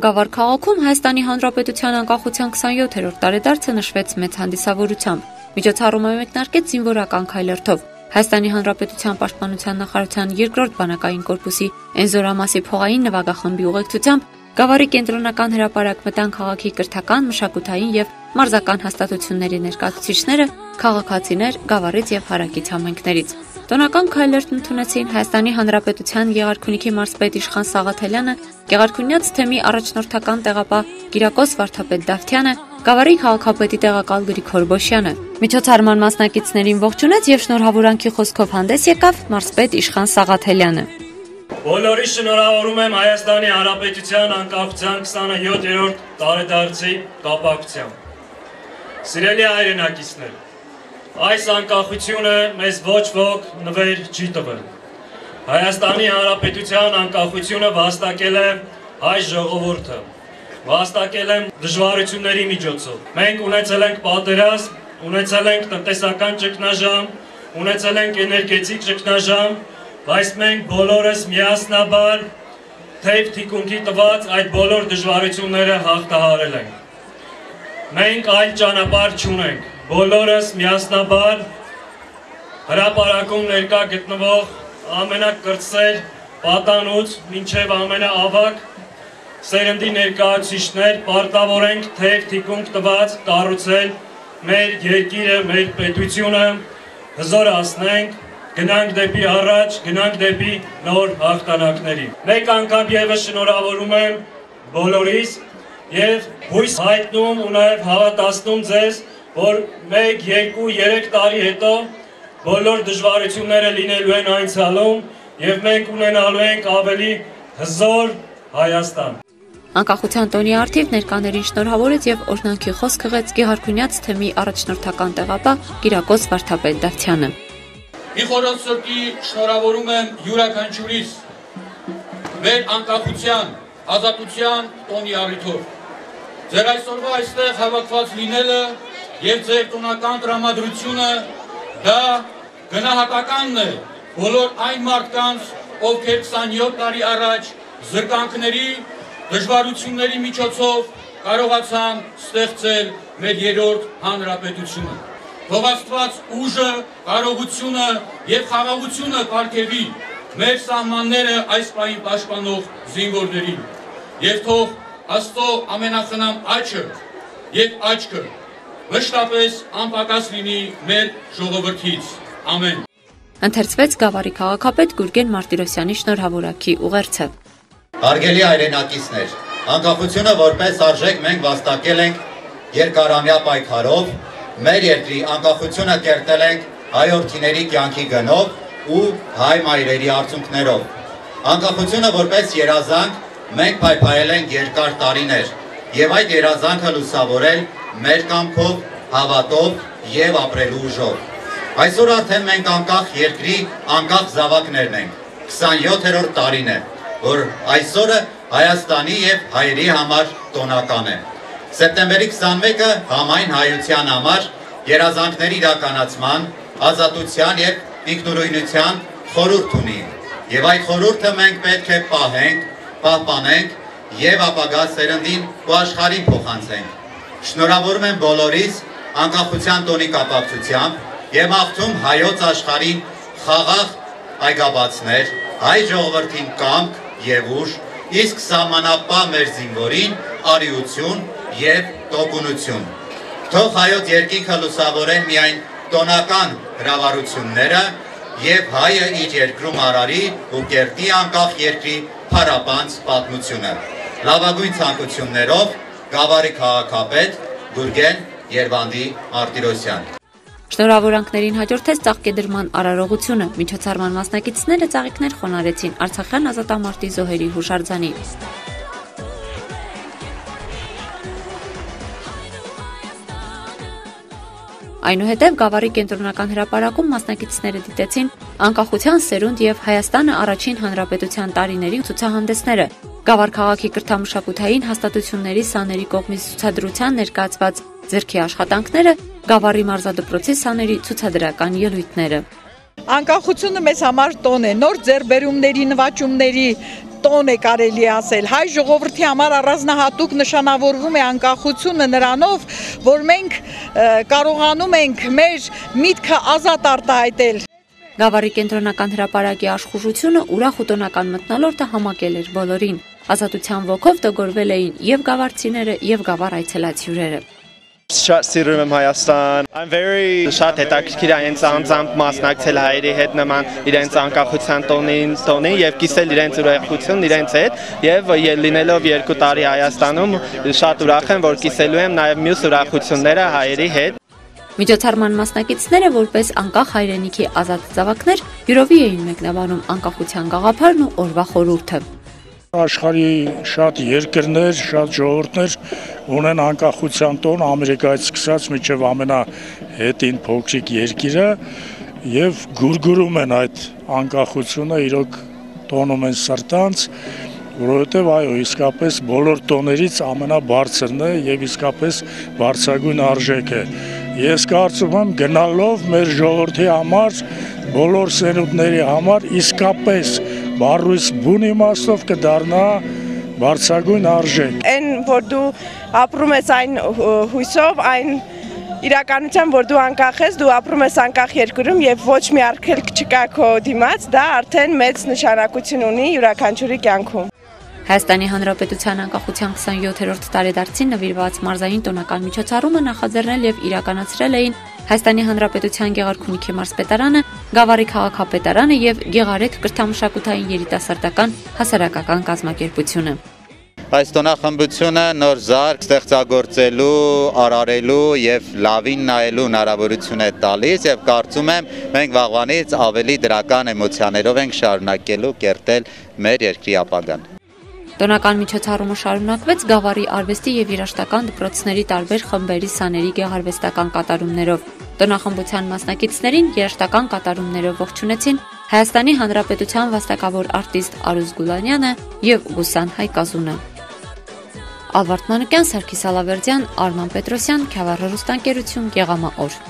Գավառ քաղաքում Հայաստանի Հանրապետության անկախության 27-րդ տարեդարձը նշվեց մեծ հանդիսավորությամբ։ Միջոցառումը մեկնարկեց զինվորական քայլերթով։ Հայաստանի Հանրապետության Պաշտպանության նախարարության երկրորդ բանակային կորպուսի Էնզորամասի փողային նվագախմբի ուղեկցությամբ Գավառի կենտրոնական հրապարակ մտան քաղաքի կրթական, մշակութային եւ մարզական հաստատությունների ներկայացուցիչները, քաղաքացիներ Գավառից եւ հարակից համայնքներից։ Տոնական քայլերն ընդունեցին Հայաստանի Հանրապետության Եղարքունիքի մարզպետ Իշխան Սաղաթելյանը, Գեղարքունյաց թեմի առաջնորդական տեղապահ Կիրակոս Վարդապետ Դավթյանը, Գավառի քաղաքապետի տեղակալ Գրիգոր Բոշյանը։ Միջոցառման մասնակիցներին ողջունեց եւ շնորհավորանքի խոսքով հանդես եկավ մարզպետ Իշխան Սաղաթելյանը։ Բոլորի շնորհավորում եմ Հայաստանի Հանրապետության անկախության 27-րդ տարեդարձի կապակցությամբ։ Սիրելի հայրենակիցներ, այս անկախությունը մեզ ոչ ոք նվեր չի տվել։ Հայաստանի Հանրապետության անկախությունը վաստակել է հայ ժողովուրդը, վաստակել են դժվարությունների միջոցով։ Մենք ունեցել ենք պատերազմ, ունեցել ենք տնտեսական ճգնաժամ, ունեցել ենք էներգետիկ ճգնաժամ, բայց մենք բոլորս միասնաբար թեև թիկունքի տված այդ բոլոր դժվարությունները հաղթահարել ենք։ Մենք այլ ճանապարհ չունենք։ Բոլորս միասնաբար հրապարակում ներկա գտնվող ամենակրտսեր պատանուց մինչև ամենաավակ սերնդի ներկայացուցիչներ պարտավոր ենք թեև թիկունք տված կառուցել մեր երկիրը, մեր պետությունը, հզորացնենք գնանք դեպի առաջ, գնանք դեպի նոր հաղթանակների։ Մեկ անգամ եւս շնորհավորում եմ բոլորիս եւ հույս հայտնում ու նաեւ հավատացնում ձեզ, որ 1, 2, 3 տարի հետո բոլոր դժվարությունները լինելու են անցյալում եւ մենք ունենալու ենք ավելի հզոր Հայաստան։ Անկախության տոնի արդիվ ներկաներին շնորհավորեց եւ օրնանքի խոսք հղեց Գեհարքունյաց թեմի առաջնորդական տեղապահ Կիրակոս Վարդապետ Դավթյանը։ Մի խորոց սրտի շնորհավորում եմ յուրաքանչյուրիս մեր անկախության, ազատության տոնի առիթով։ Ձեր այսօրվա այստեղ հավաքված լինելը եւ ձեր տոնական տրամադրությունը դա գնահատականն է բոլոր այն մարդկանց, ովքեր 27 տարի առաջ զրկանքների, դժվարությունների միջոցով կարողացան ստեղծել մեր երրորդ հանրապետությունը թող Աստված ուժը, կարողությունը եւ խաղաղությունը ապարգևի մեր սահմանները այս պահին պաշտպանող զինվորներին եւ թող Աստծո ամենախնամ աչքը եւ աչքը մշտապես անպակաս լինի մեր ժողովրդից ամեն Ընթերցվեց Գավառի քաղաքապետ Գուրգեն Մարտիրոսյանի շնորհավորակի ուղերձը Հարգելի հայրենակիցներ, անկախությունը որպես արժեք մենք վաստակել ենք երկարամյա պայքարով մեր երկրի անկախությունը կերտել ենք հայորդիների կյանքի գնով ու հայ մայրերի արցունքներով։ Անկախությունը որպես երազանք մենք փայփայել ենք երկար տարիներ եւ այդ երազանքը լուսավորել մեր կամքով, հավատով եւ ապրելու ուժով։ Այսօր արդեն մենք անկախ երկրի անկախ զավակներն ենք։ 27-րդ տարին է, որ այսօրը Հայաստանի եւ հայերի համար տոնական է։ Սեպտեմբերի 21-ը համայն հայության համար երազանքների իրականացման, ազատության եւ ինքնուրույնության խորհուրդ ունի։ Եվ այդ խորհուրդը մենք պետք է պահենք, պահպանենք եւ ապագա սերնդին ու աշխարհին փոխանցենք։ Շնորհավորում եմ բոլորիս անկախության տոնի կապակցությամբ եւ աղթում հայոց աշխարհին խաղաղ այգաբացներ, հայ ժողովրդին կամք եւ ուժ, իսկ սահմանապահ մեր զինվորին արիություն եւ տոկունություն։ Թող հայոց երկինքը լուսավորեն միայն տոնական հրավառությունները եւ հայը իր երկրում արարի ու կերտի անկախ երկրի փարապանց պատմությունը։ Լավագույն ցանկություններով Գավառի քաղաքապետ Գուրգեն Երվանդի Մարտիրոսյան։ Շնորհավորանքներին հաջորդեց ծաղկեդրման արարողությունը։ Միջոցառման մասնակիցները ծաղիկներ խոնարեցին Արցախյան ազատամարտի զոհերի հուշարձանի։ Այնուհետև Գավառի կենտրոնական հրապարակում մասնակիցները դիտեցին անկախության սերունդ եւ Հայաստանը առաջին հանրապետության տարիների ցուցահանդեսները։ Գավառ քաղաքի կրթամշակութային հաստատությունների սաների կողմից ցուցադրության ներկայացված ձերքի աշխատանքները Գավառի մարզադպրոցի սաների ցուցադրական ելույթները։ Անկախությունը մեզ համար տոն է, նոր ձեռբերումների, նվաճումների, տոն է կարելի ասել։ Հայ ժողովրդի համար առանձնահատուկ նշանավորվում է անկախությունը նրանով, որ մենք կարողանում ենք մեր միտքը ազատ արտահայտել։ Գավառի կենտրոնական հրապարակի աշխուժությունը ուրախ ու տոնական մտնոլորտը համակել էր բոլորին։ Ազատության ոգով տգորվել էին եւ գավառցիները եւ գավառ այցելած հյուրերը։ Շատ սիրում եմ Հայաստան։ I'm very շատ հետաքրքիր այնց անձամբ մասնակցել հայերի հետ նման իրենց անկախության տոնին, տոնին եւ կիսել իրենց ուրախություն իրենց հետ եւ լինելով 2 տարի Հայաստանում շատ ուրախ եմ, որ կիսելու եմ նաեւ մյուս ուրախությունները հայերի հետ։ Միջոցառման մասնակիցները որպես անկախ հայրենիքի ազատ զավակներ յուրովի էին մեկնաբանում անկախության գաղափարն ու օրվա խորհուրդը աշխարհի շատ երկրներ, շատ ժողովուրդներ ունեն անկախության տոն Ամերիկայից սկսած մինչև ամենահետին փոքրիկ երկիրը եւ գուրգուրում են այդ անկախությունը իրոք տոնում են սրտանց որովհետև այո իսկապես բոլոր տոներից ամենաբարձրն է եւ իսկապես բարձրագույն արժեք է ես կարծում եմ գնալով մեր ժողովրդի համար բոլոր սերունդների համար իսկապես բառույս բուն իմաստով կդառնա բարձրագույն արժեք։ Այն որ դու ապրում ես այն հույսով, այն իրականության, որ դու անկախ ես, դու ապրում ես անկախ երկրում եւ ոչ մի արգելք չկա քո դիմաց, դա արդեն մեծ նշանակություն ունի յուրաքանչյուրի կյանքում։ Հայաստանի Հանրապետության անկախության 27-րդ տարեդարձին նվիրված մարզային տոնական միջոցառումը նախաձեռնել եւ իրականացրել էին Հայաստանի Հանրապետության Գեղարքունիքի մարզպետարանը, Գավառի քաղաքապետարանը եւ Գեղարետ կրթամշակութային երիտասարդական հասարակական կազմակերպությունը։ Այս տոնախմբությունը նոր զարգ ստեղծագործելու, արարելու եւ լավին նայելու հնարավորություն է տալիս եւ կարծում եմ մենք վաղվանից ավելի դրական էմոցիաներով ենք շարունակելու կերտել մեր երկրի ապագան։ Տոնական միջոցառումը շարունակվեց Գավառի արվեստի եւ երաշտական դպրոցների տարբեր խմբերի սաների գեղարվեստական կատարումներով։ Տոնախմբության մասնակիցներին երաշտական կատարումներով ողջունեցին Հայաստանի Հանրապետության վաստակավոր արտիստ Արուզ Գուլանյանը եւ Գուսան Հայկազունը։ Ալվարդ Մանուկյան, Սարգիս Ալավերդյան, Արման Պետրոսյան, Քյավառ Ռուստանկերություն, Գեղամա օր։